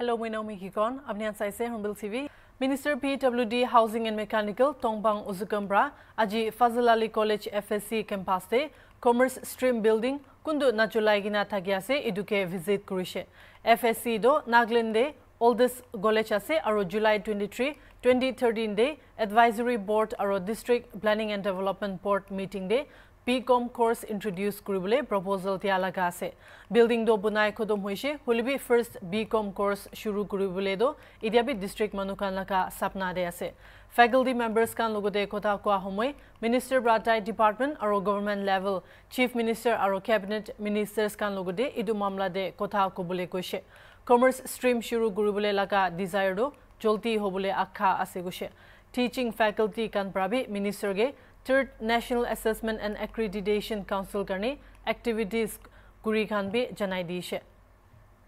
Hello, my name is Hikon. I'm Nian Saise, Humble TV. Minister PWD Housing and Mechanical, Tongbang Uzukambra, Aji Fazalali College FSC Campus Day, Commerce Stream Building, Kundu Najulaigina Tagiase, Iduke Visit Kurishe. FSC Do, Naglinde, Oldest College Ase, Aro July 23, 2013 Day, Advisory Board, Aro District Planning and Development Board Meeting Day, B Com course introduce করবলে proposal দিয়ালা আছে building দো বনায় খদম হয়েছে হলিবি first BCom course শুরু করবলে দো ইদিয়াবি district মানুকান লাগা সপনা দে আছে faculty members কান লগতে কথা কোয়া সময় মিনিষ্টার ব্রাটাই ডিপার্টমেন্ট আর গভর্নমেন্ট লেভেল চিফ মিনিষ্টার আর ক্যাবিনেট মিনিষ্টার্স কান লগতে ইটু মামলা দে কথা কবলে কৈছে কমার্স স্ট্রিম শুরু করবলে লাগা ডিজায়ারও জলতি হবলে আখ্যা আছে কৈছে teaching faculty kan prabi minister ge third national assessment and accreditation council karne activities kuri khan bi janai di she.